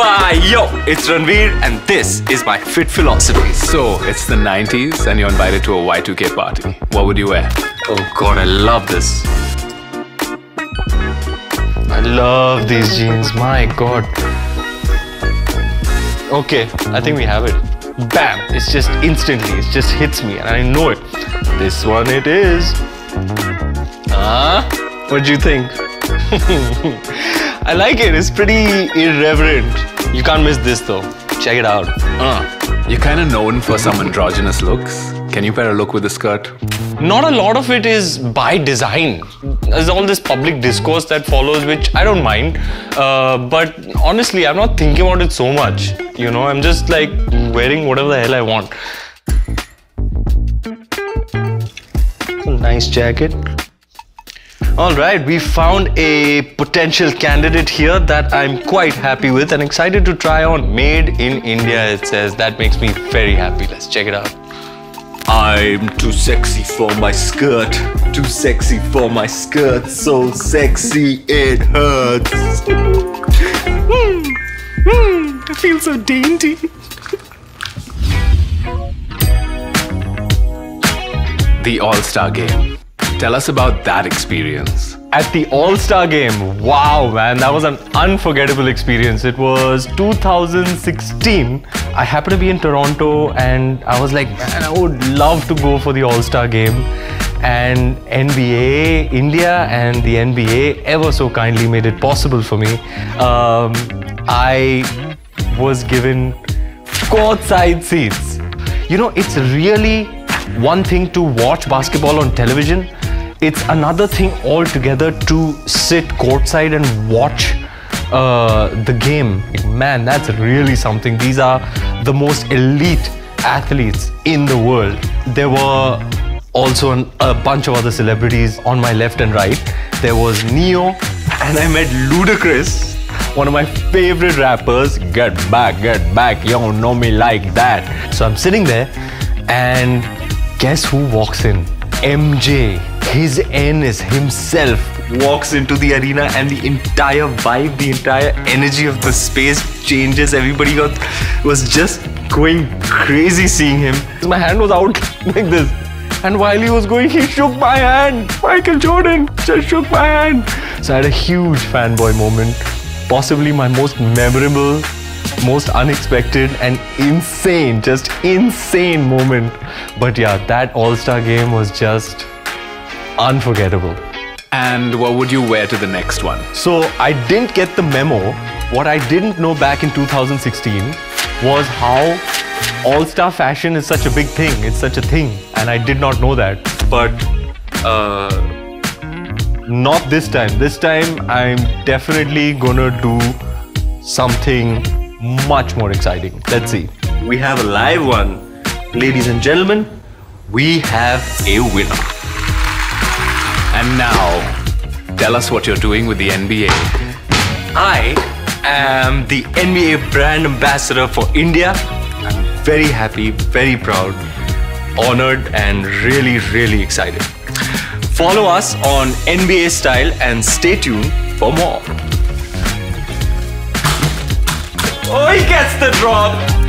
Bye, yo, it's Ranveer, and this is my fit philosophy. So, it's the 90s and you're invited to a Y2K party. What would you wear? Oh god, I love this. I love these jeans, my god. Okay, I think we have it. Bam! It's just instantly, it just hits me and I know it. This one it is. Ah, what do you think? I like it, it's pretty irreverent. You can't miss this though. Check it out. Uh, you're kind of known for some androgynous looks. Can you pair a look with a skirt? Not a lot of it is by design. There's all this public discourse that follows, which I don't mind. Uh, but honestly, I'm not thinking about it so much. You know, I'm just like wearing whatever the hell I want. Nice jacket. All right, we found a potential candidate here that I'm quite happy with and excited to try on. Made in India, it says. That makes me very happy. Let's check it out. I'm too sexy for my skirt. Too sexy for my skirt. So sexy it hurts. I feel so dainty. The All Star Game. Tell us about that experience. At the All Star Game, wow, man, that was an unforgettable experience. It was 2016. I happened to be in Toronto and I was like, man, I would love to go for the All Star Game. And NBA, India, and the NBA ever so kindly made it possible for me. Um, I was given courtside seats. You know, it's really one thing to watch basketball on television it's another thing altogether to sit courtside and watch uh, the game. Man, that's really something. These are the most elite athletes in the world. There were also an, a bunch of other celebrities on my left and right. There was Ne-Yo, and I met Ludacris, one of my favorite rappers. Get back, get back, you don't know me like that. So I'm sitting there, and guess who walks in? MJ his Airness himself walks into the arena and the entire vibe, the entire energy of the space changes. Everybody got was just going crazy seeing him. My hand was out like this. And while he was going, he shook my hand. Michael Jordan just shook my hand. So I had a huge fanboy moment. Possibly my most memorable, most unexpected and insane, just insane moment. But yeah, that All-Star game was just unforgettable. And what would you wear to the next one? So I didn't get the memo. What I didn't know back in 2016 was how all-star fashion is such a big thing. It's such a thing. And I did not know that. But uh, not this time. This time I'm definitely gonna do something much more exciting. Let's see. We have a live one. Ladies and gentlemen, we have a winner. And now, tell us what you're doing with the NBA. I am the NBA brand ambassador for India. I'm very happy, very proud, honored, and really, really excited. Follow us on NBA Style and stay tuned for more. Oh, he gets the drop.